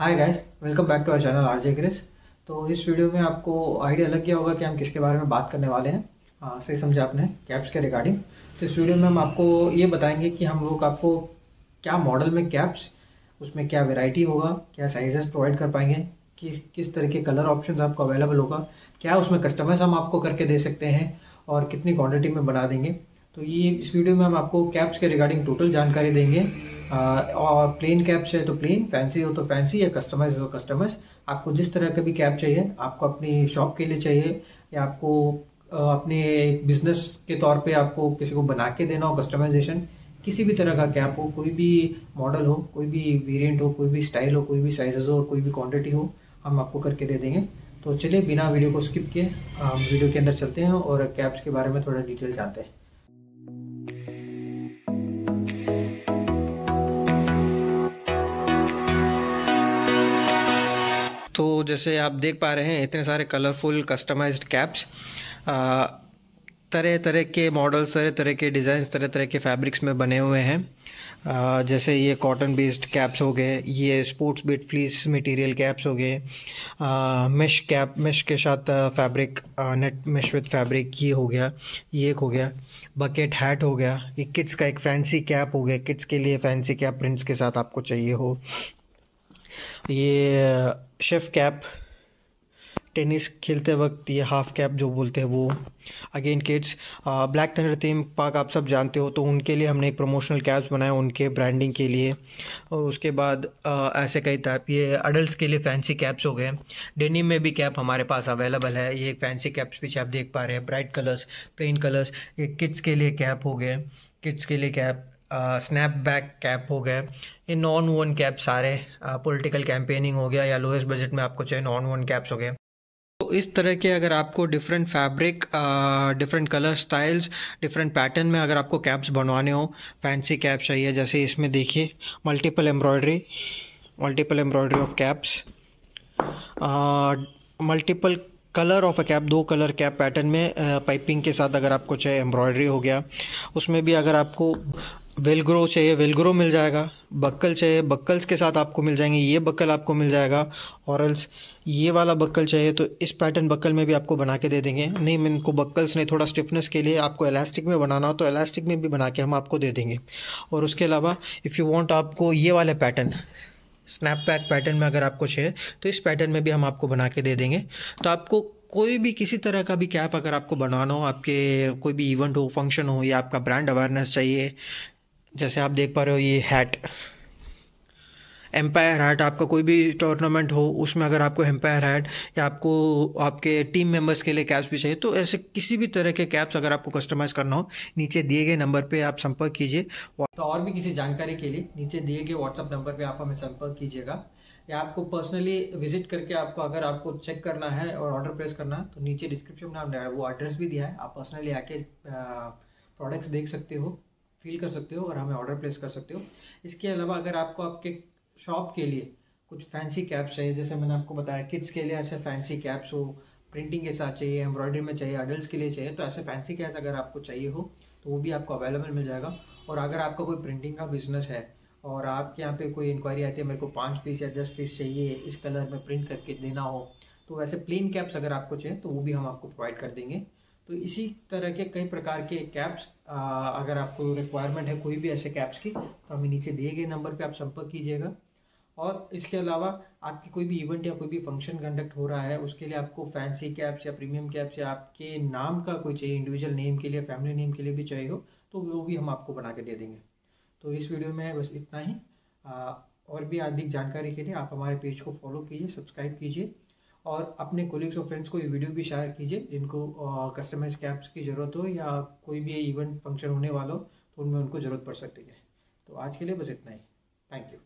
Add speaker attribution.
Speaker 1: Hi guys welcome back to our channel RJ Grace तो इस video में आपको आइडिया लग गया होगा कि हम किसके बारे में बात करने वाले हैं आ, सही समझा आपने कैप्स के रिगार्डिंग तो इस वीडियो में हम आपको ये बताएँगे कि हम लोग आपको क्या मॉडल में कैप्स उसमें क्या वेराइटी होगा क्या साइजेस प्रोवाइड कर पाएँगे किस किस तरह के कलर ऑप्शन आपको अवेलेबल होगा क्या उसमें कस्टमाइज हम आपको करके दे सकते हैं और कितनी क्वान्टिटी में बना देंगे. तो ये इस वीडियो में हम आपको कैप्स के रिगार्डिंग टोटल जानकारी देंगे. और प्लेन कैप्स है तो प्लेन फैंसी हो तो फैंसी या कस्टमाइज हो तो कस्टमाइज आपको जिस तरह का भी कैप चाहिए, आपको अपनी शॉप के लिए चाहिए या आपको अपने बिज़नेस के तौर पे आपको किसी को बना के देना हो कस्टमाइजेशन किसी भी तरह का कैप हो, कोई भी मॉडल हो, कोई भी वेरिएंट हो, कोई भी स्टाइल हो, कोई भी साइजेस हो और कोई भी क्वांटिटी हो, हम आपको करके दे देंगे। तो चलिए बिना वीडियो को स्किप किए वीडियो के अंदर चलते हैं और कैप्स के बारे में थोड़ा डिटेल जानते हैं। तो जैसे आप देख पा रहे हैं, इतने सारे कलरफुल कस्टमाइज्ड कैप्स तरह तरह के मॉडल्स तरह तरह के डिज़ाइंस तरह तरह के फैब्रिक्स में बने हुए हैं। जैसे ये कॉटन बेस्ड कैप्स हो गए, ये sports bet fleece material caps हो गए मेश कैप मेश के साथ fabric net mesh with fabric ये हो गया, ये एक हो गया बकेट हैट हो गया, ये किड्स का एक फैंसी कैप हो गया किड्स के लिए फैंसी कैप प्रिंट्स के साथ आपको चाहिए हो। ये शेफ कैप टेनिस खेलते वक्त ये हाफ़ कैप जो बोलते हैं वो again kids black thunder theme park आप सब जानते हो तो उनके लिए हमने एक प्रमोशनल कैप्स बनाए उनके ब्रांडिंग के लिए। और उसके बाद आ, ऐसे कई टाइप ये अडल्ट के लिए फैंसी कैप्स हो गए। डेनिम में भी कैप हमारे पास अवेलेबल है ये फैंसी कैप्स भी आप देख पा रहे हैं ब्राइट कलर्स प्लेन कलर्स ये किड्स के लिए कैप हो गए किड्स के लिए कैप स्नैप बैक कैप हो गए। ये नॉन वन कैप सारे पॉलिटिकल कैंपेनिंग हो गया या लोएस्ट बजट में आपको चाहिए नॉन वन कैप्स हो गए। तो इस तरह के अगर आपको different fabric different colour styles different pattern में अगर आपको कैप्स बनवाने हो फैंसी कैप चाहिए, जैसे इसमें देखिए multiple embroidery multiple embroidery of caps multiple colour of a cap दो कलर कैप पैटर्न में पाइपिंग के साथ अगर आपको चाहे एम्ब्रॉयडरी हो गया। उसमें भी अगर आपको वेलग्रो चाहिए, वेलग्रो मिल जाएगा। बक्कल चाहिए, बक्कल्स के साथ आपको मिल जाएँगे, ये बक्कल आपको मिल जाएगा। और एल्स ये वाला बक्कल चाहिए तो इस पैटर्न बक्कल में भी आपको बना के दे देंगे। नहीं मैं इनको बक्कल्स नहीं, थोड़ा स्टिफनेस के लिए आपको इलास्टिक में बनाना हो तो इलास्टिक में भी बना के हम आपको दे देंगे। और उसके अलावा इफ़ यू वॉन्ट आपको ये वाले पैटर्न स्नैप पैक पैटर्न में अगर आपको चाहिए तो इस पैटर्न में भी हम आपको बना के दे देंगे। तो आपको कोई भी किसी तरह का भी कैप अगर आपको बनाना हो, आपके कोई भी इवेंट हो फ़ंक्शन हो, या आपका ब्रांड अवेयरनेस चाहिए जैसे आप देख पा रहे हो, ये हैट एम्पायर हैट आपका कोई भी टूर्नामेंट हो, उसमें अगर आपको एम्पायर हैट या आपको, आपके टीम मेंबर्स के लिए कैप्स भी चाहिए तो ऐसे किसी भी तरह के कैप्स अगर आपको कस्टमाइज करना हो, नीचे दिए गए नंबर पे आप संपर्क कीजिए। तो और भी किसी जानकारी के लिए, नीचे दिए गए व्हाट्सअप नंबर पे आप हमें संपर्क कीजिएगा। या आपको पर्सनली विज़िट करके आपको अगर आपको चेक करना है और ऑर्डर प्लेस करना है तो नीचे डिस्क्रिप्शन में वो एड्रेस भी दिया है। आप पर्सनली आके प्रोडक्ट्स देख सकते हो। फील कर सकते हो और हमें ऑर्डर प्लेस कर सकते हो। इसके अलावा अगर आपको आपके शॉप के लिए कुछ फैंसी कैप्स चाहिए, जैसे मैंने आपको बताया किड्स के लिए ऐसे फैंसी कैप्स हो प्रिंटिंग के साथ चाहिए एम्ब्रॉयडरी में चाहिए अडल्ट के लिए चाहिए तो ऐसे फैंसी कैप्स अगर आपको चाहिए हो तो वो भी आपको अवेलेबल मिल जाएगा। और अगर आपका कोई प्रिंटिंग का बिज़नेस है और आपके यहाँ पे कोई इंक्वायरी आती है, मेरे को पाँच पीस या दस पीस चाहिए, इस कलर में प्रिंट करके देना हो तो वैसे प्लेन कैप्स अगर आपको चाहिए तो वो भी हम आपको प्रोवाइड कर देंगे। तो इसी तरह के कई प्रकार के कैप्स अगर आपको रिक्वायरमेंट है कोई भी ऐसे कैप्स की तो हमें नीचे दिए गए नंबर पे आप संपर्क कीजिएगा। और इसके अलावा आपकी कोई भी इवेंट या कोई भी फ़ंक्शन कंडक्ट हो रहा है, उसके लिए आपको फैंसी कैप्स या प्रीमियम कैप्स या आपके नाम का कोई चाहिए इंडिविजुअल नेम के लिए फैमिली नेम के लिए भी चाहिए हो तो वो भी हम आपको बना के दे देंगे। तो इस वीडियो में बस इतना ही। और भी अधिक जानकारी के लिए आप हमारे पेज को फॉलो कीजिए सब्सक्राइब कीजिए। और अपने कोलिग्स और फ्रेंड्स को ये वीडियो भी शेयर कीजिए, जिनको कस्टमाइज कैप्स की ज़रूरत हो या कोई भी इवेंट फ़ंक्शन होने वाला हो तो उनमें उनको ज़रूरत पड़ सकती है। तो आज के लिए बस इतना ही। Thank you